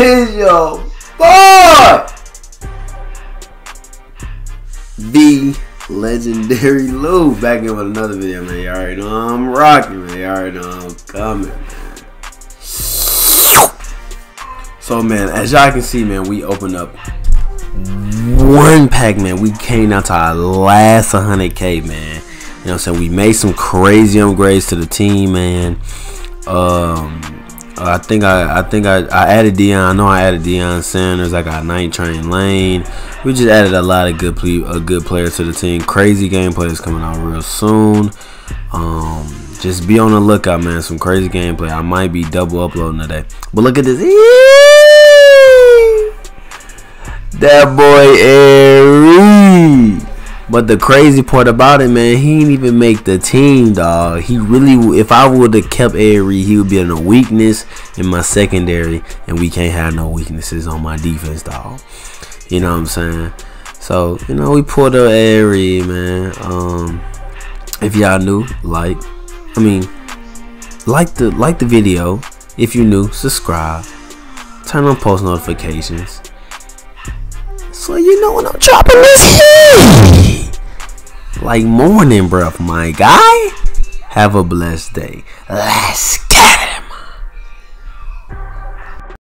is boy, the legendary Lou. Back in with another video, man. You already know I'm rocking, man. You already know I'm coming, man. So, man, as y'all can see, man, we opened up one pack, man. We came down to our last 100k, man. You know what I'm saying? We made some crazy upgrades to the team, man. Um, I think I, I think I, I added Deion. I know I added Deion Sanders. I got Night Train Lane. We just added a lot of good play, a good players to the team. Crazy gameplay is coming out real soon. Um, just be on the lookout, man. Some crazy gameplay. I might be double uploading today. But look at this. That boy Airy. But the crazy part about it, man, he didn't even make the team, dog. He really, if I would have kept Airy, he would be in a weakness in my secondary, and we can't have no weaknesses on my defense, dog. You know what I'm saying? So, you know, we pulled up Airy, man. Um, if y'all new, like, I mean, like the like the video. If you're new, subscribe. Turn on post notifications. So you know when I'm dropping this like morning breath, my guy. Have a blessed day. Let's